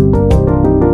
Música